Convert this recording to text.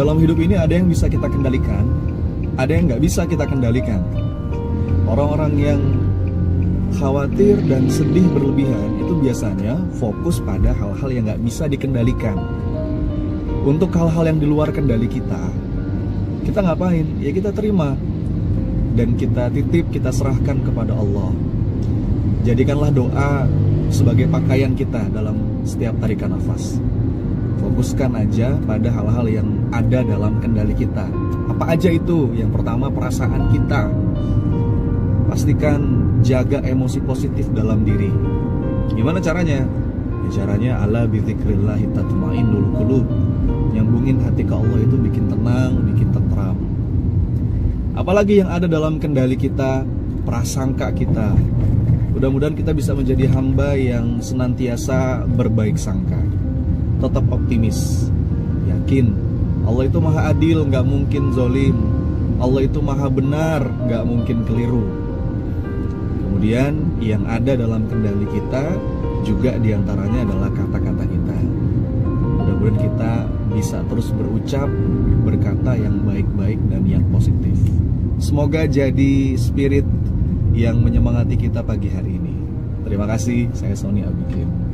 dalam hidup ini ada yang bisa kita kendalikan, ada yang nggak bisa kita kendalikan. Orang-orang yang khawatir dan sedih berlebihan itu biasanya fokus pada hal-hal yang nggak bisa dikendalikan. Untuk hal-hal yang di luar kendali kita, kita ngapain? Ya kita terima dan kita titip, kita serahkan kepada Allah. Jadikanlah doa sebagai pakaian kita dalam setiap tarikan nafas. Fokuskan aja pada hal-hal yang ada dalam kendali kita. Apa aja itu? Yang pertama perasaan kita. Pastikan jaga emosi positif dalam diri. Gimana caranya? Ya, caranya ala bizikrillah tatmainnul qulub. Nyambungin hati ke Allah itu bikin tenang, bikin tentram. Apalagi yang ada dalam kendali kita, prasangka kita. Mudah-mudahan kita bisa menjadi hamba yang senantiasa berbaik sangka. Tetap optimis, yakin Allah itu maha adil, nggak mungkin zolim. Allah itu maha benar, nggak mungkin keliru. Kemudian yang ada dalam kendali kita juga di antaranya adalah kata-kata kita. Mudah-mudahan kita bisa terus berucap, berkata yang baik-baik dan yang positif. Semoga jadi spirit yang menyemangati kita pagi hari ini. Terima kasih, saya Sony Abikrim.